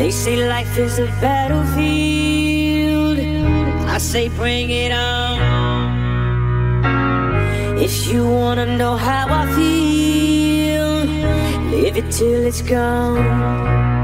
They say life is a battlefield. I say bring it on. If you wanna know how I feel, live it till it's gone.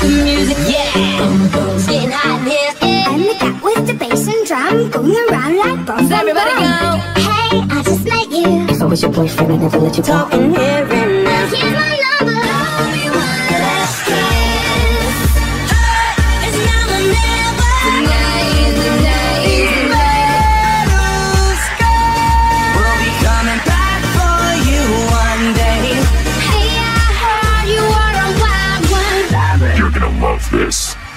the music, yeah. It's getting hot in here. I'm the cat with the bass and drum, going around like boom, Everybody go. Hey, I just met you. So was your boyfriend, I never let you go. Talking here and now. Here's my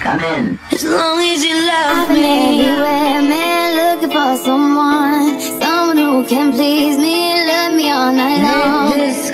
come in. As long as you love I've me. Been everywhere, man, looking for someone, someone who can please me, love me all night Make long.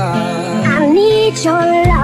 I need your love.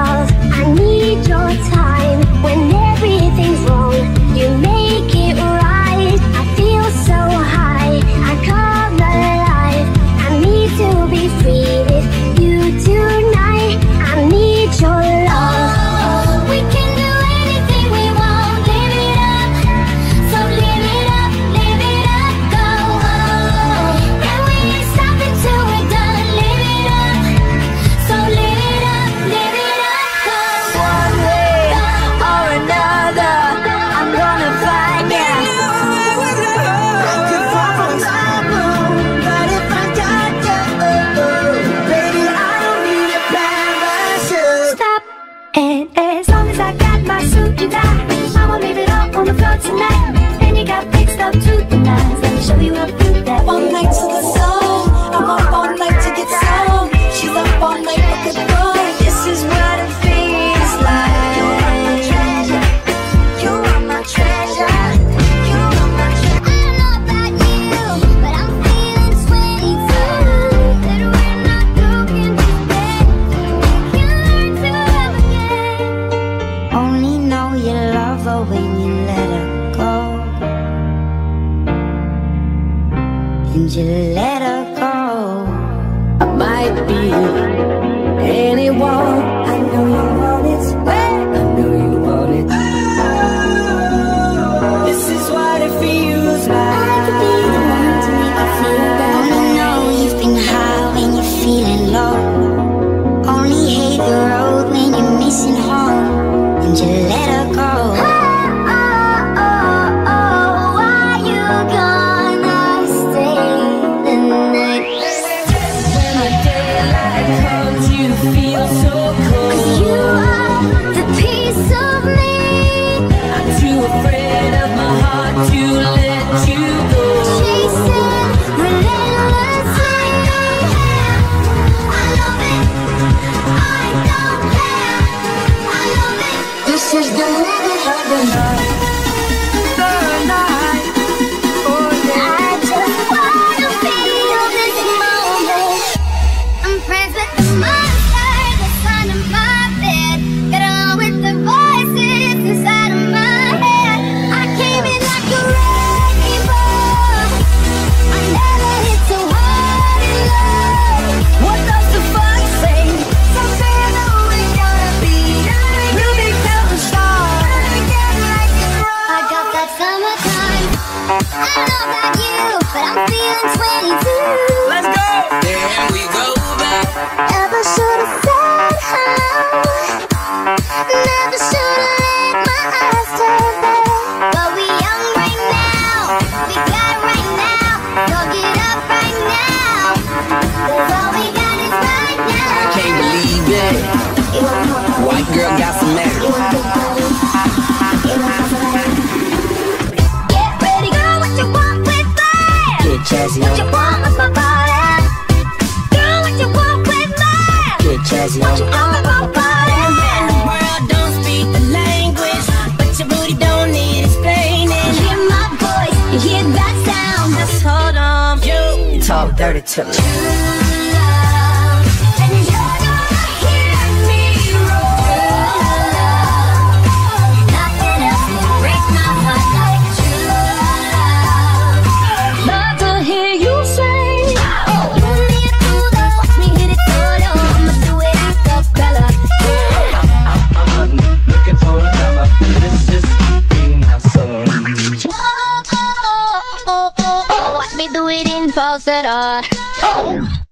falsetto. Oh.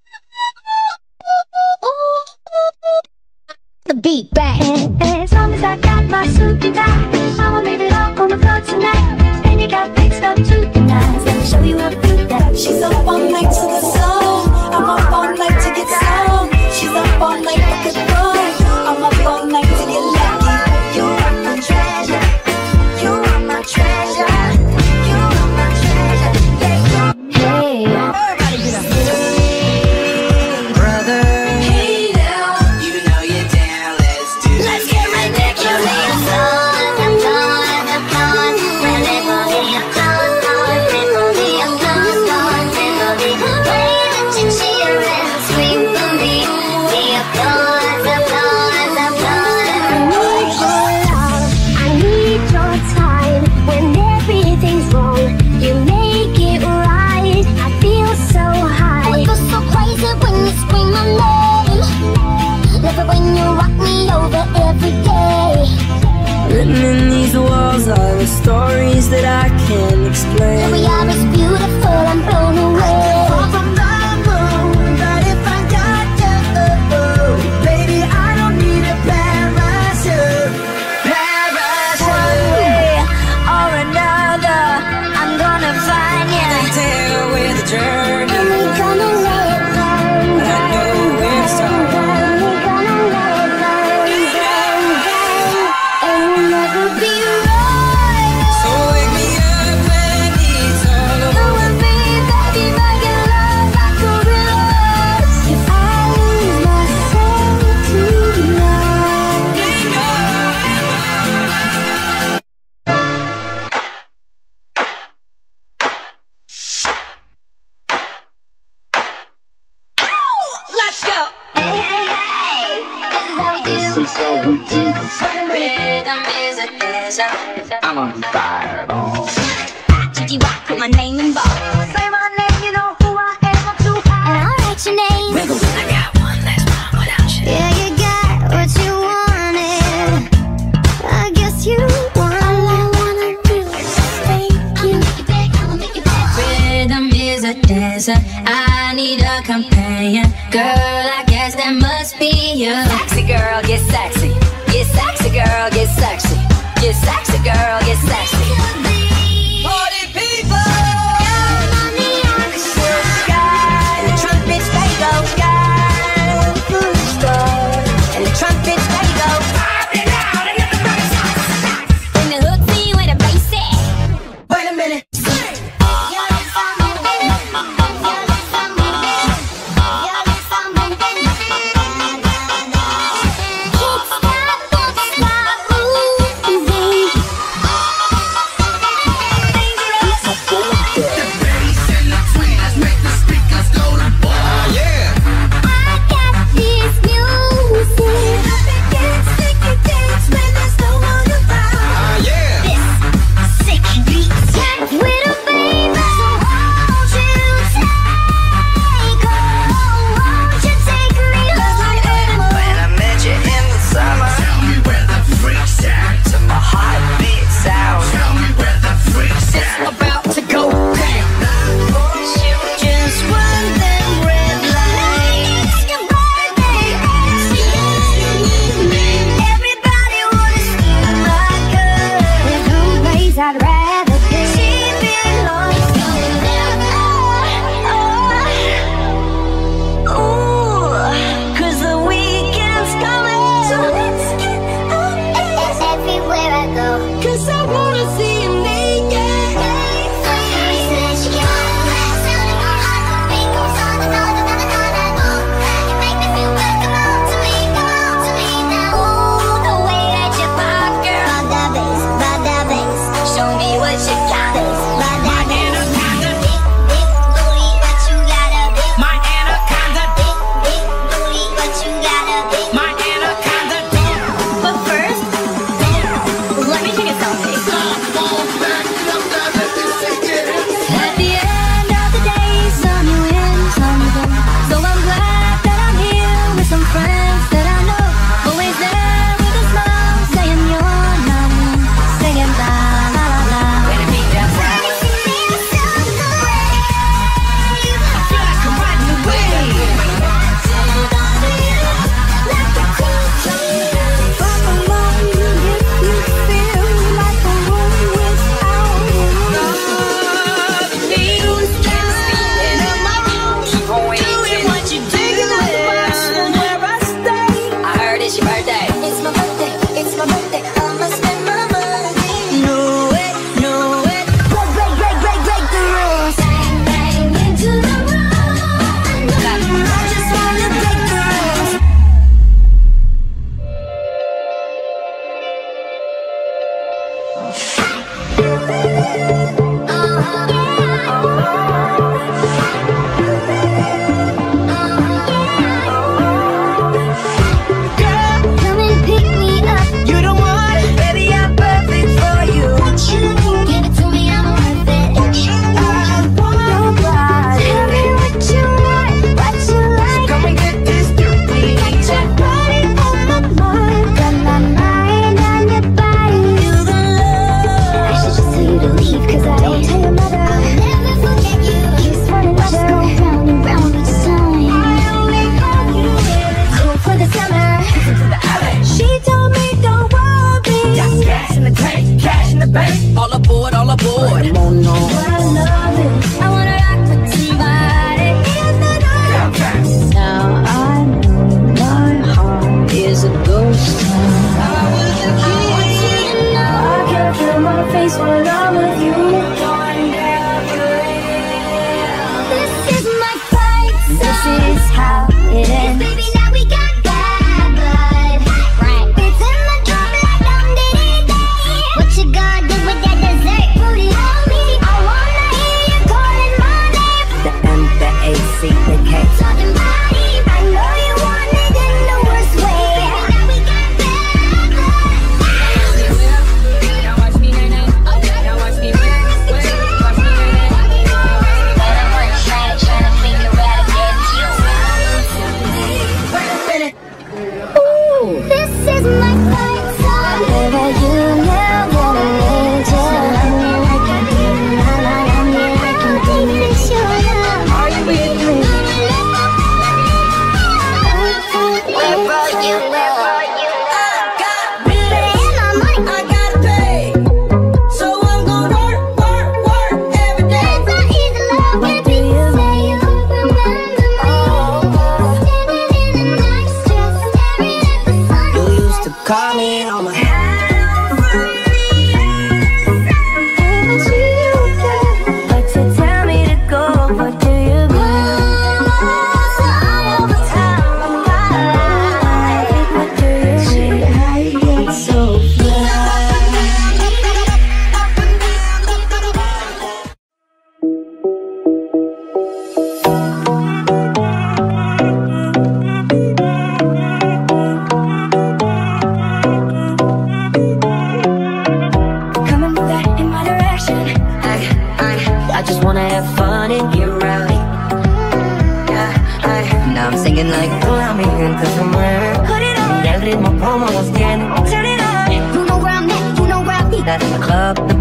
The beat back. As long as I got my suit back, I'ma leave it all on the floor tonight. And you got big stuff to the nines. Show you a few that she's so one night to the Let's go. This is how we do. Rhythm is a kisser. I'm on fire. Jiggy rock, put my name in ball. Say my name, you know who I am. I'm too high. And I'll write your name. Wiggle. Got one without you. Yeah, you got what you wanted. I guess you. All I wanna do is you. Rhythm is a dancer. I need a companion, girl. girl, get sexy. Get sexy, girl, get sexy.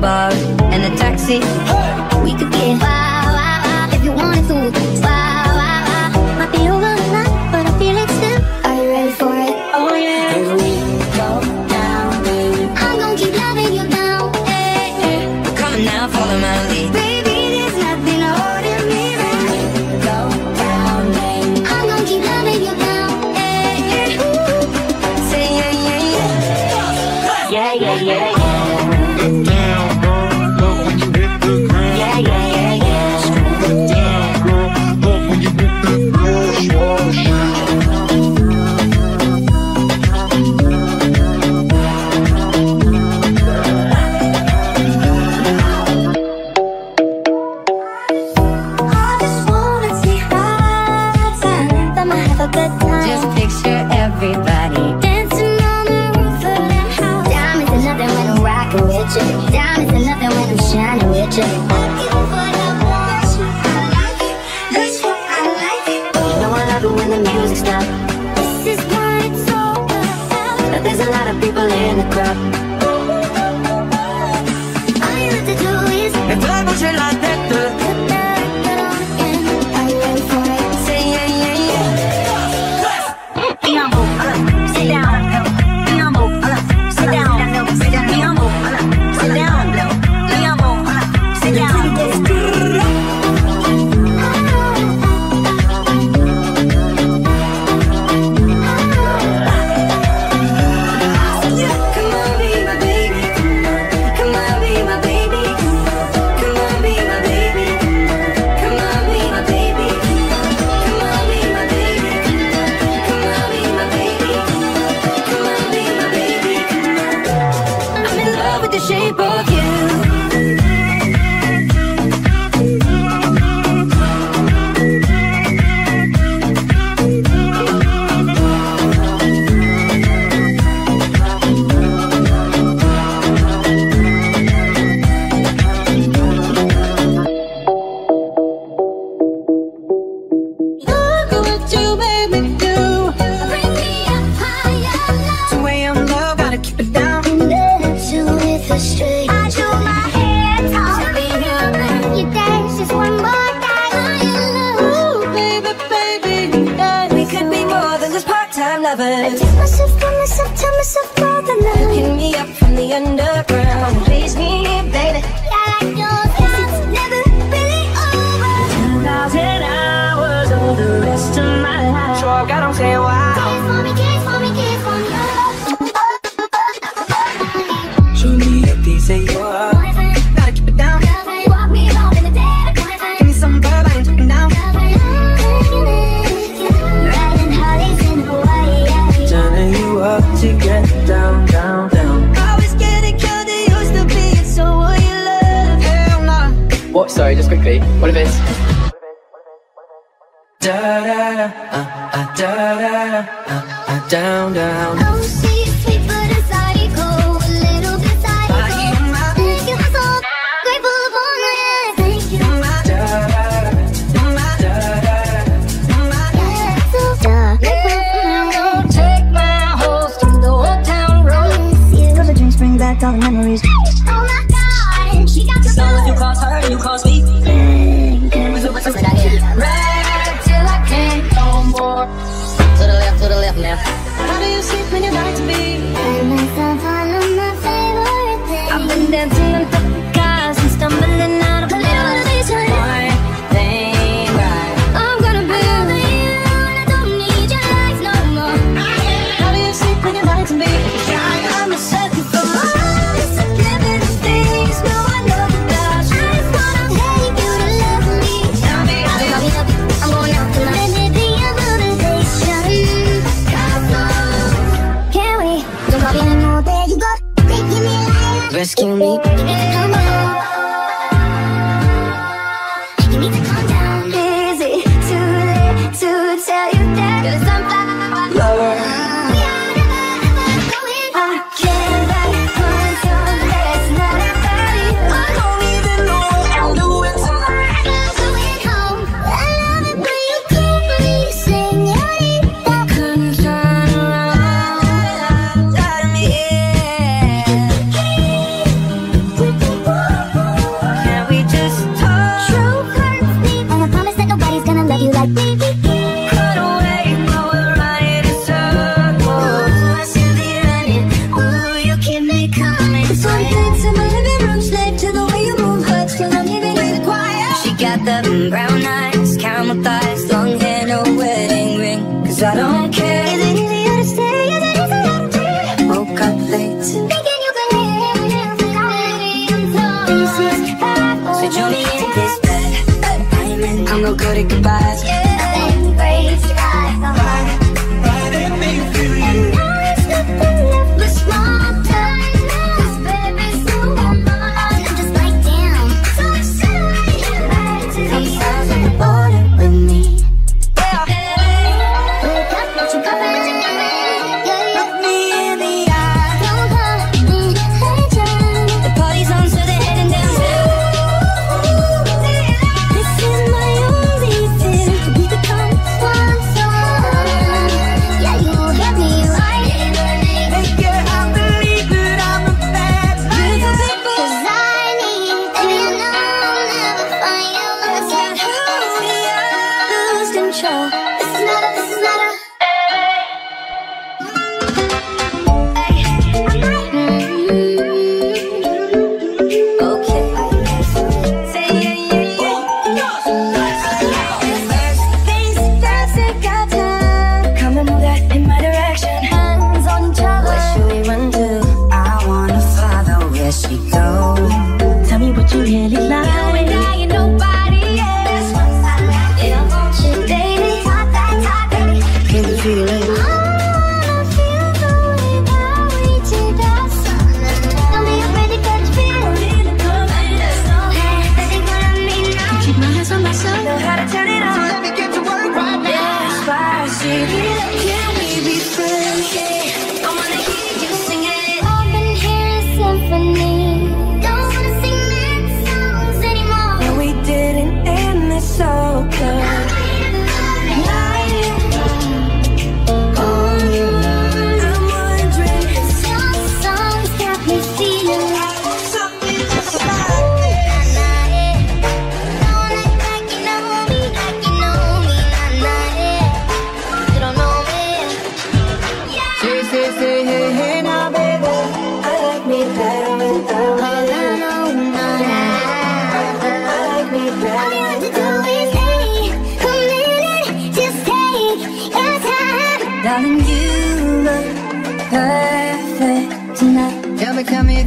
bar and a taxi. bring back all the memories. Oh my god, she got So if you cause her, you cause me. Thinking. We. Red till I can't no more. To the left, to the left. How do you sleep when you got to be? And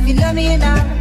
you love me enough.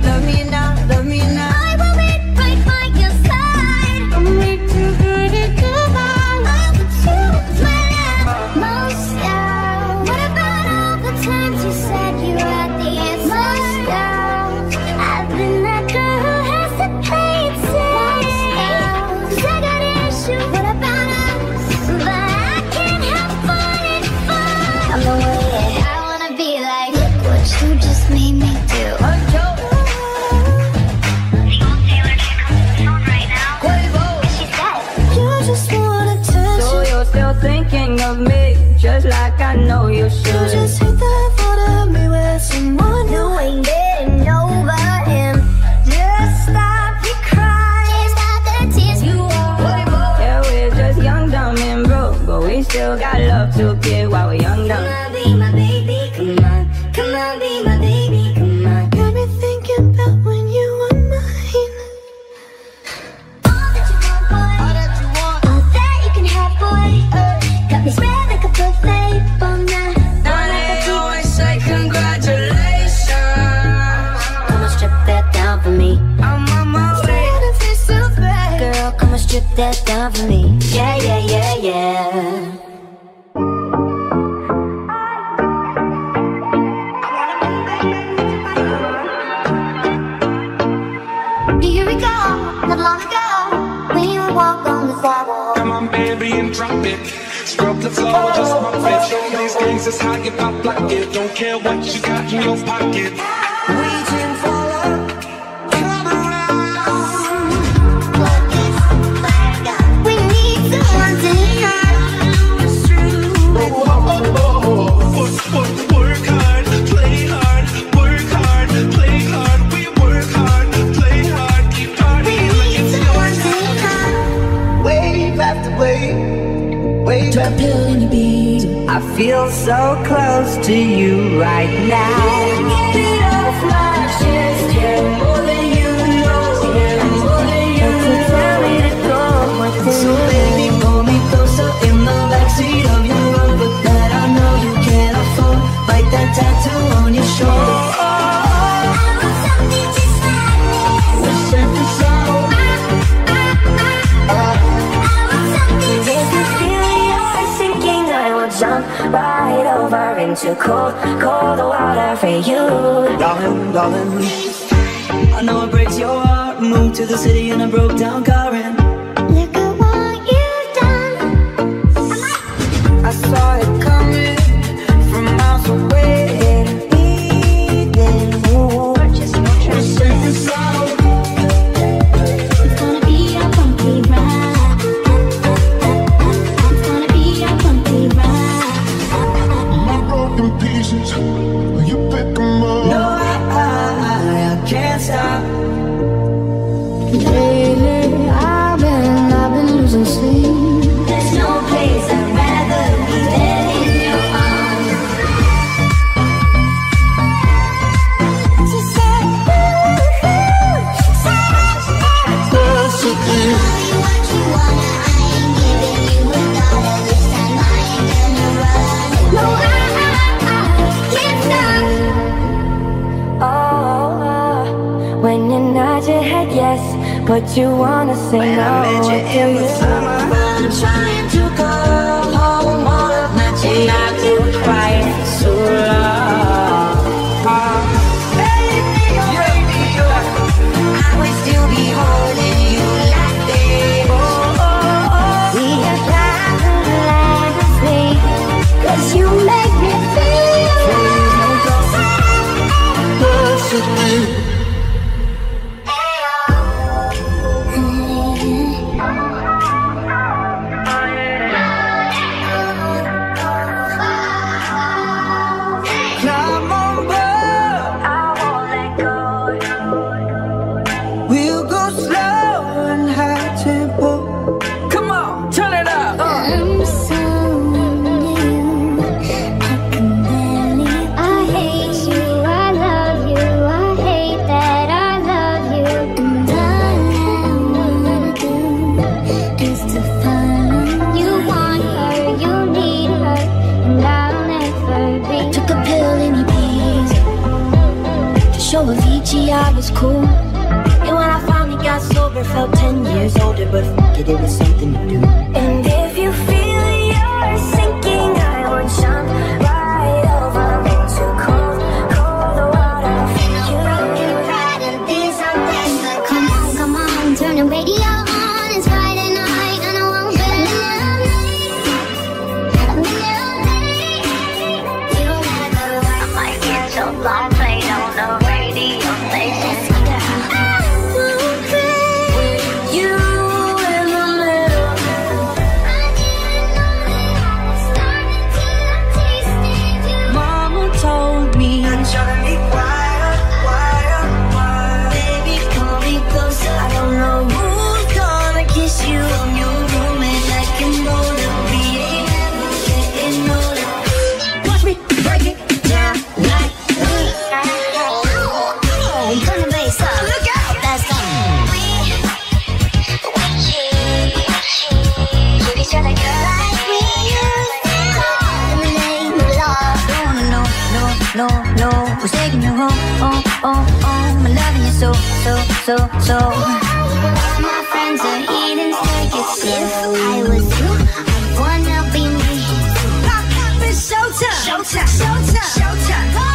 block it. Don't care what you got in your pocket. Waiting We need oh, oh, oh, oh. to you right now. cold, cold water for you. Darling, darling. I know it breaks your heart. Moved to the city in a broke down car and Oh oh oh oh, I'm loving you so, so, so, so. My friends are eating steak. It's if I was you, I'd wanna be me. Pop, up it's showtime, showtime, showtime, showtime.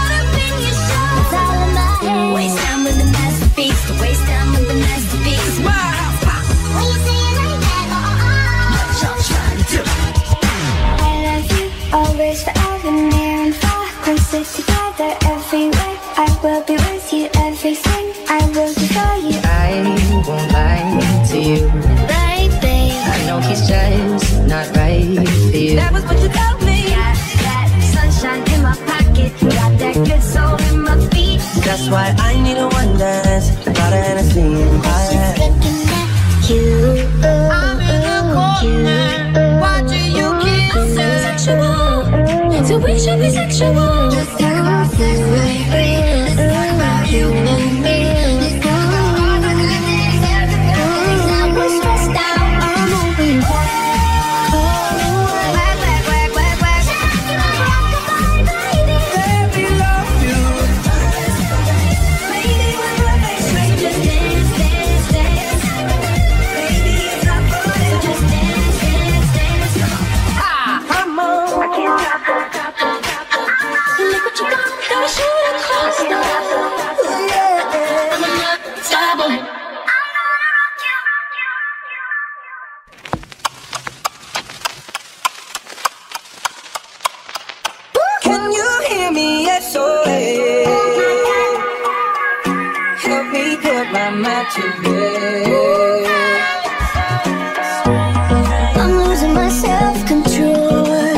what me. Got that sunshine in my pocket, got that good soul in my feet. That's why I need a one dance, in my head. You, I'm in corner, watching you kiss sex with me, it's about you.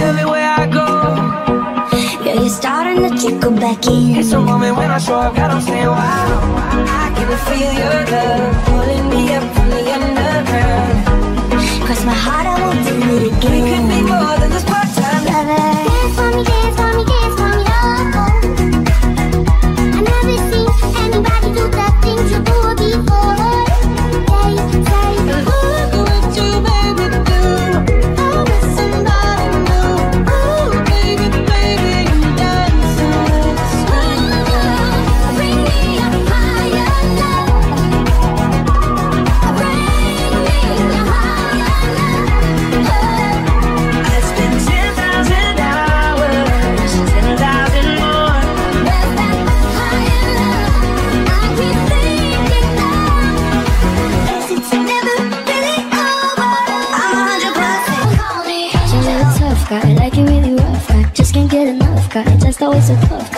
Everywhere I go. Yeah, you're starting to trickle back in. It's a moment when I show up, God, I'm saying wow I can feel your love Pulling me up from the underground. Cross my heart, I won't do it again We could be more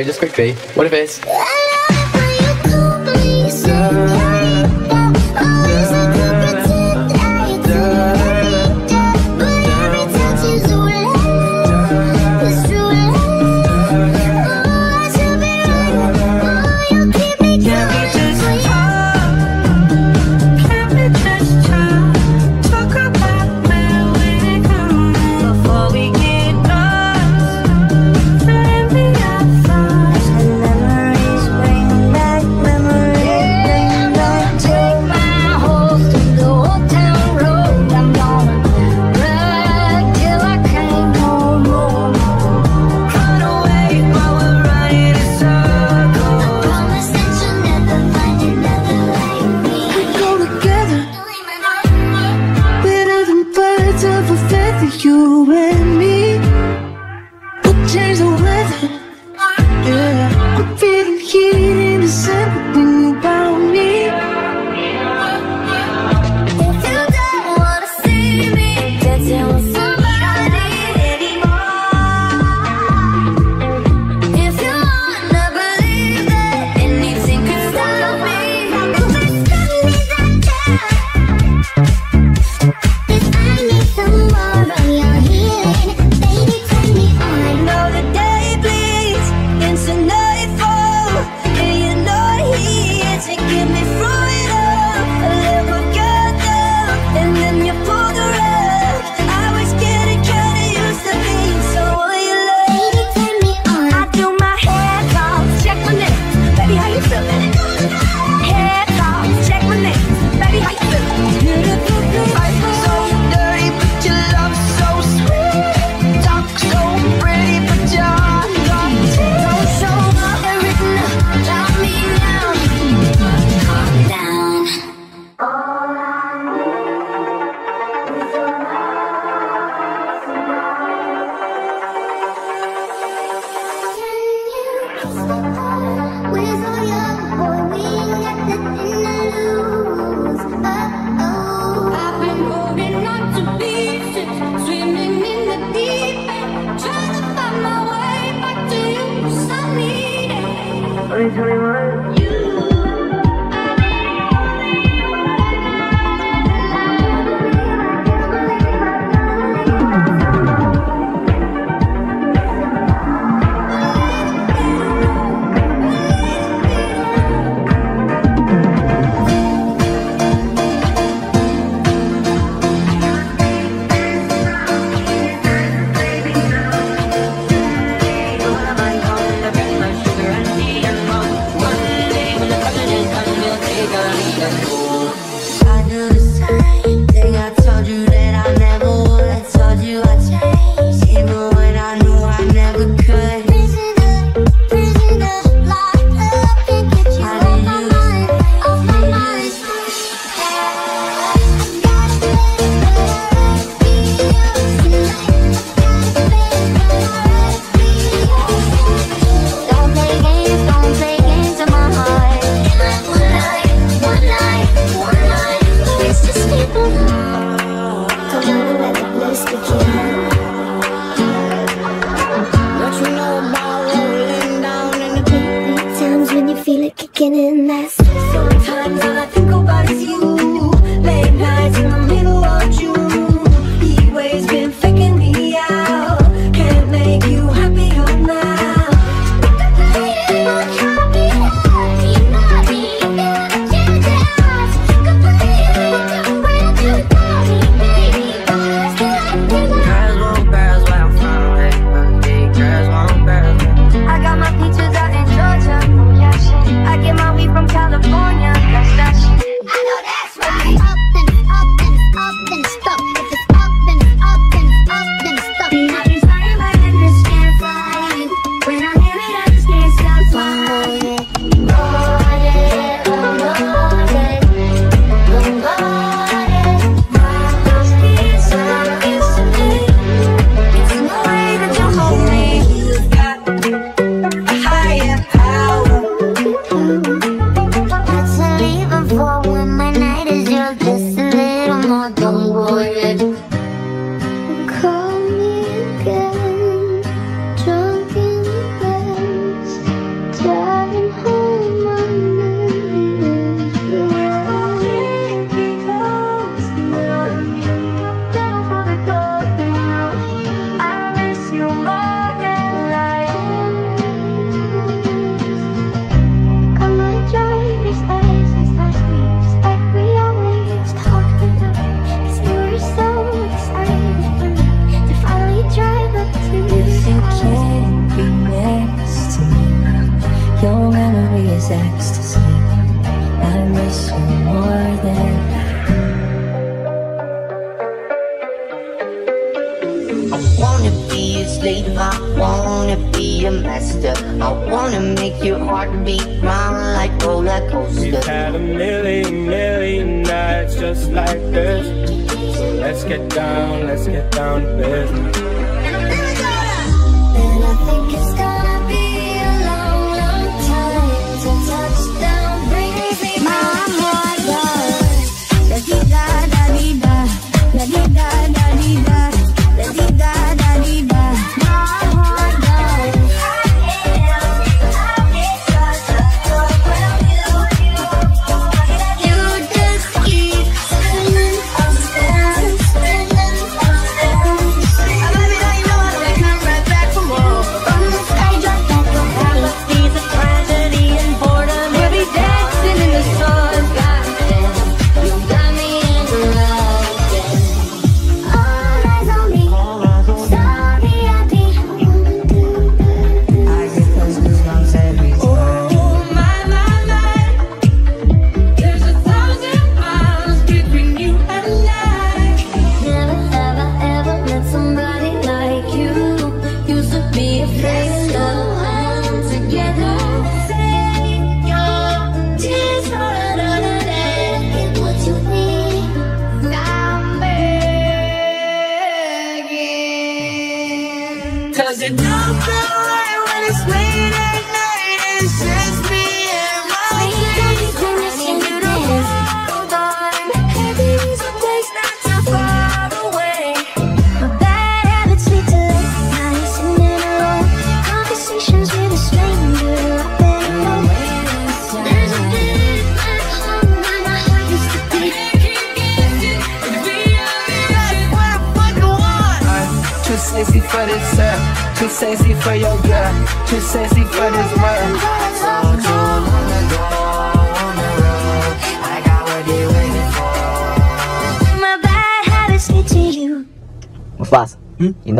sorry, just quickly. What if it's...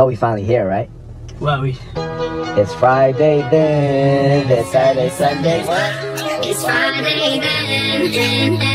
know we finally here, right? Well, we... It's Friday then, it's Saturday, Sunday, what? It's Friday then, then, then.